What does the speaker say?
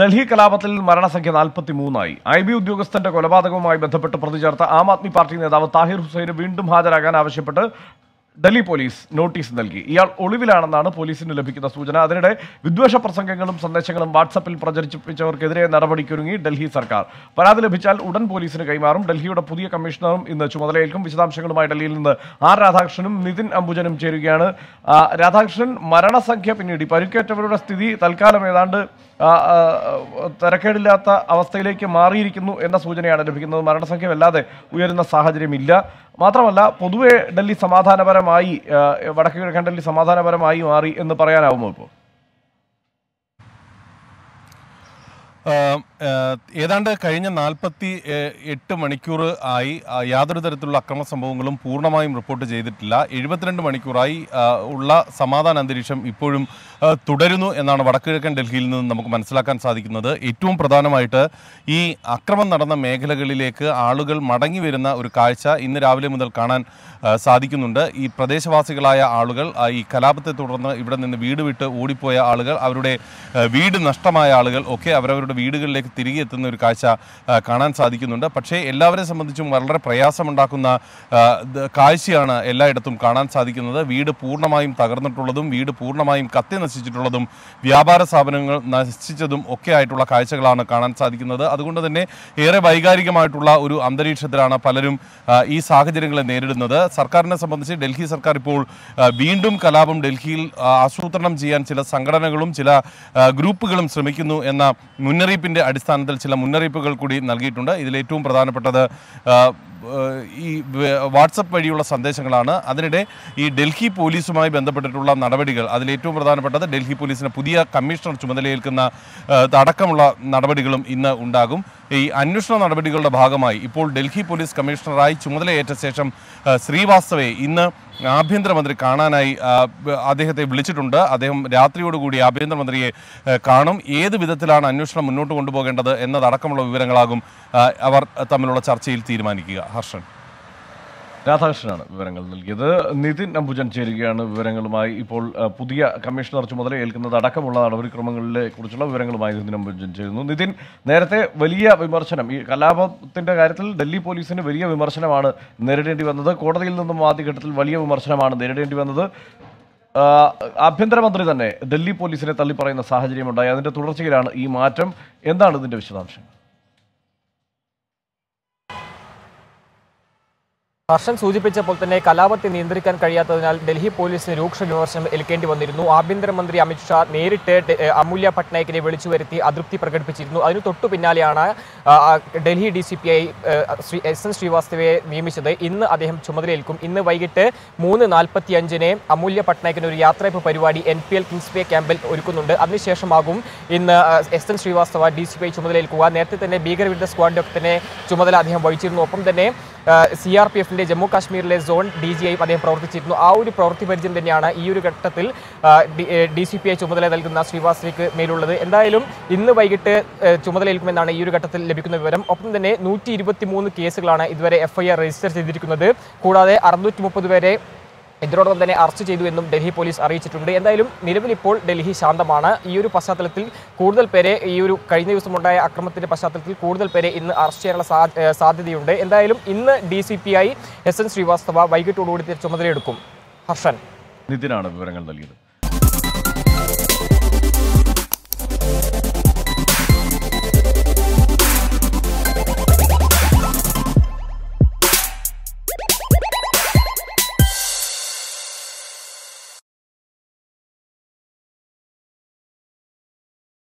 ഡൽഹി കലാപത്തിൽ മരണസംഖ്യ നാൽപ്പത്തി മൂന്നായി ഐ ബി ഉദ്യോഗസ്ഥന്റെ കൊലപാതകവുമായി ബന്ധപ്പെട്ട് പ്രതിചേർത്ത ആം ആദ്മി പാർട്ടി നേതാവ് താഹിർ ഹുസൈന് വീണ്ടും ഹാജരാകാൻ ആവശ്യപ്പെട്ട് ഡൽഹി പോലീസ് നോട്ടീസ് നൽകി. ഇയാൾ ഒളിവിലാണെന്നാണ് പോലീസിന് ലഭിക്കുന്ന സൂചന. അതിനിടെ വിദ്വേഷ പ്രസംഗങ്ങളും സന്ദേശങ്ങളും വാട്സപ്പിൽ പ്രചരിപ്പിച്ചവർക്കെതിരെ നടപടിക്കൊരുങ്ങി ഡൽഹി സർക്കാർ. പരാതി ലഭിച്ചാൽ ഉടൻ പോലീസിന് കൈമാറും. ഡൽഹിയുടെ പുതിയ കമ്മീഷണറും ഇന്ന് ചുമതലയേൽക്കും. വിശദാംശങ്ങളുമായി ഡൽഹിയിൽ നിന്ന് ആർ രാധാകൃഷ്ണനും നിതിൻ അംബുജനും ചേരുകയാണ്. രാധാകൃഷ്ണൻ മരണസംഖ്യ പിന്നീട്. പരുക്കേറ്റവരുടെ സ്ഥിതി തൽക്കാലം ഏതാണ്ട് തിരക്കേടില്ലാത്ത അവസ്ഥയിലേക്ക് മാറിയിരിക്കുന്നു എന്ന സൂചനയാണ് ലഭിക്കുന്നത്. മരണസംഖ്യ വല്ലാതെ ഉയരുന്ന സാഹചര്യമില്ല. മാത്രമല്ല പൊതുവെ ഡൽഹി സമാധാനപരമായി വടക്ക് കിഴക്കൻ ഡൽഹി സമാധാനപരമായി മാറി എന്ന് പറയാനാവുമോ ഇപ്പോൾ? ഏതാണ്ട് കഴിഞ്ഞ നാൽപ്പത്തി എട്ട് മണിക്കൂർ ആയി യാതൊരു തരത്തിലുള്ള അക്രമ സംഭവങ്ങളും പൂർണമായും റിപ്പോർട്ട് ചെയ്തിട്ടില്ല. എഴുപത്തിരണ്ട് മണിക്കൂറായി ഉള്ള സമാധാന അന്തരീക്ഷം ഇപ്പോഴും തുടരുന്നു എന്നാണ് വടക്കുകിഴക്കൻ ഡൽഹിയിൽ നിന്ന് നമുക്ക് മനസ്സിലാക്കാൻ സാധിക്കുന്നത്. ഏറ്റവും പ്രധാനമായിട്ട് ഈ അക്രമം നടന്ന മേഖലകളിലേക്ക് ആളുകൾ മടങ്ങി വരുന്ന ഒരു കാഴ്ച ഇന്ന് രാവിലെ മുതൽ കാണാൻ സാധിക്കുന്നുണ്ട്. ഈ പ്രദേശവാസികളായ ആളുകൾ ഈ കലാപത്തെ തുടർന്ന് ഇവിടെ നിന്ന് വീട് വിട്ട് ഓടിപ്പോയ ആളുകൾ അവരുടെ വീട് നഷ്ടമായ ആളുകൾ ഒക്കെ അവരവരുടെ വീടുകളിലേക്ക് തിരികെ എത്തുന്ന ഒരു കാഴ്ച കാണാൻ സാധിക്കുന്നുണ്ട്. പക്ഷേ എല്ലാവരെ സംബന്ധിച്ചും വളരെ പ്രയാസമുണ്ടാക്കുന്ന കാഴ്ചയാണ് എല്ലായിടത്തും കാണാൻ സാധിക്കുന്നത്. വീട് പൂർണമായും തകർന്നിട്ടുള്ളതും വീട് പൂർണമായും കത്തി നശിച്ചിട്ടുള്ളതും വ്യാപാര സ്ഥാപനങ്ങൾ നശിച്ചതും ഒക്കെ ആയിട്ടുള്ള കാഴ്ചകളാണ് കാണാൻ സാധിക്കുന്നത്. അതുകൊണ്ട് തന്നെ ഏറെ വൈകാരികമായിട്ടുള്ള ഒരു അന്തരീക്ഷത്തിലാണ് പലരും ഈ സാഹചര്യങ്ങളെ നേരിടുന്നത്. സർക്കാരിനെ സംബന്ധിച്ച് ഡൽഹി സർക്കാർ ഇപ്പോൾ വീണ്ടും കലാപം ഡൽഹിയിൽ ആസൂത്രണം ചെയ്യാൻ ചില സംഘടനകളും ചില ഗ്രൂപ്പുകളും ശ്രമിക്കുന്നു എന്ന മുന്നറിയിപ്പിന്റെ അടിസ്ഥാനത്തിൽ ചില മുന്നറിയിപ്പുകൾ കൂടി നൽകിയിട്ടുണ്ട്. ഇതിലേറ്റവും പ്രധാനപ്പെട്ടത് ഈ വാട്സപ്പ് വഴിയുള്ള സന്ദേശങ്ങളാണ്. അതിനിടെ ഈ ഡൽഹി പോലീസുമായി ബന്ധപ്പെട്ടിട്ടുള്ള നടപടികൾ അതിലേറ്റവും പ്രധാനപ്പെട്ടത് ഡൽഹി പോലീസിന് പുതിയ കമ്മീഷണർ ചുമതലയേൽക്കുന്ന അടക്കമുള്ള നടപടികളും ഇന്ന് ഉണ്ടാകും. ഈ അന്വേഷണ നടപടികളുടെ ഭാഗമായി ഇപ്പോൾ ഡൽഹി പോലീസ് കമ്മീഷണറായി ചുമതലയേറ്റ ശേഷം ശ്രീവാസ്തവയെ ഇന്ന് ആഭ്യന്തരമന്ത്രി കാണാനായി അദ്ദേഹത്തെ വിളിച്ചിട്ടുണ്ട്. അദ്ദേഹം രാത്രിയോടുകൂടി ആഭ്യന്തരമന്ത്രിയെ കാണും. ഏത് വിധത്തിലാണ് അന്വേഷണം മുന്നോട്ട് കൊണ്ടുപോകേണ്ടത് എന്നതടക്കമുള്ള വിവരങ്ങളാകും അവർ തമ്മിലുള്ള ചർച്ചയിൽ തീരുമാനിക്കുക. ഹർഷൻ. രാധാകൃഷ്ണനാണ് വിവരങ്ങൾ നൽകിയത്. നിതിൻ അംബുജൻ ചേരുകയാണ് വിവരങ്ങളുമായി. ഇപ്പോൾ പുതിയ കമ്മീഷണർ ചുമതല ഏൽക്കുന്നത് അടക്കമുള്ള നടപടിക്രമങ്ങളെ കുറിച്ചുള്ള വിവരങ്ങളുമായി നിതിൻ അംബുജൻ ചേരുന്നു. നിതിൻ നേരത്തെ വലിയ വിമർശനം ഈ കലാപത്തിന്റെ കാര്യത്തിൽ ഡൽഹി പോലീസിന് വലിയ വിമർശനമാണ് നേരിടേണ്ടി വന്നത്. കോടതിയിൽ നിന്നും ആദ്യഘട്ടത്തിൽ വലിയ വിമർശനമാണ് നേരിടേണ്ടി വന്നത്. ആഭ്യന്തരമന്ത്രി തന്നെ ഡൽഹി പോലീസിനെ തള്ളിപ്പറയുന്ന സാഹചര്യമുണ്ടായി. അതിന്റെ തുടർച്ചയിലാണ് ഈ മാറ്റം. എന്താണ് ഇതിന്റെ വിശദാംശം ഹർഷൻ സൂചിപ്പിച്ചപ്പോൾ തന്നെ കലാപത്തെ നിയന്ത്രിക്കാൻ കഴിയാത്തതിനാൽ ഡൽഹി പോലീസിന് രൂക്ഷ വിമർശനം ഏൽക്കേണ്ടി വന്നിരുന്നു. ആഭ്യന്തരമന്ത്രി അമിത്ഷാ നേരിട്ട് അമൂല്യ പട്നായിക്കിനെ വിളിച്ചു വരുത്തി അതൃപ്തി പ്രകടിപ്പിച്ചിരുന്നു. അതിനു തൊട്ടു പിന്നാലെയാണ് Delhi D C P I Shri S N ശ്രീവാസ്തവയെ നിയമിച്ചത്. ഇന്ന് അദ്ദേഹം ചുമതലയേൽക്കും. ഇന്ന് വൈകിട്ട് മൂന്ന് നാൽപ്പത്തി അഞ്ചിന് അമൂല്യ പട്നായിക്കിന് ഒരു യാത്രയപ്പ് പരിപാടി N P L Kingsway ക്യാമ്പിൽ ഒരുക്കുന്നുണ്ട്. അതിനുശേഷമാകും ഇന്ന് S N Srivastava D C P I ചുമതലയേൽക്കുക. നേരത്തെ തന്നെ ഭീകരവിരുദ്ധ സ്ക്വാഡിന്റെ ഒക്കെ തന്നെ ചുമതല അദ്ദേഹം വഹിച്ചിരുന്നു. ഒപ്പം തന്നെ സി ആർ പി എഫിന്റെ ജമ്മു കാശ്മീരിലെ സോൺ ഡി ജി ആയും അദ്ദേഹം പ്രവർത്തിച്ചിരുന്നു. ആ ഒരു പ്രവൃത്തി പരിചയം തന്നെയാണ് ഈ ഒരു ഘട്ടത്തിൽ ഡി സി പി ഐ ചുമതല നൽകുന്ന ശ്രീവാസ്തവയ്ക്ക് മേലുള്ളത്. എന്തായാലും ഇന്ന് വൈകിട്ട് ചുമതലയേൽക്കുമെന്നാണ് ഈ ഒരു ഘട്ടത്തിൽ ലഭിക്കുന്ന വിവരം. ഒപ്പം തന്നെ നൂറ്റി കേസുകളാണ് ഇതുവരെ എഫ്ഐആർ രജിസ്റ്റർ ചെയ്തിരിക്കുന്നത്. കൂടാതെ അറുന്നൂറ്റി പേരെ ഇതിനോടൊപ്പം തന്നെ അറസ്റ്റ് ചെയ്തു എന്നും ഡൽഹി പോലീസ് അറിയിച്ചിട്ടുണ്ട്. എന്തായാലും നിലവിൽ ഇപ്പോൾ ഡൽഹി ശാന്തമാണ്. ഈ ഒരു പശ്ചാത്തലത്തിൽ കൂടുതൽ പേരെ ഈ ഒരു കഴിഞ്ഞ ദിവസമുണ്ടായ അക്രമത്തിന്റെ പശ്ചാത്തലത്തിൽ കൂടുതൽ പേരെ ഇന്ന് അറസ്റ്റ് ചെയ്യാനുള്ള സാധ്യതയുണ്ട്. എന്തായാലും ഇന്ന് D C P I S N Srivastava വൈകിട്ടോടുകൂടി ചുമതലയെടുക്കും. ഹർഷൻ. നിതിനാണ് വിവരങ്ങൾ നൽകിയത്.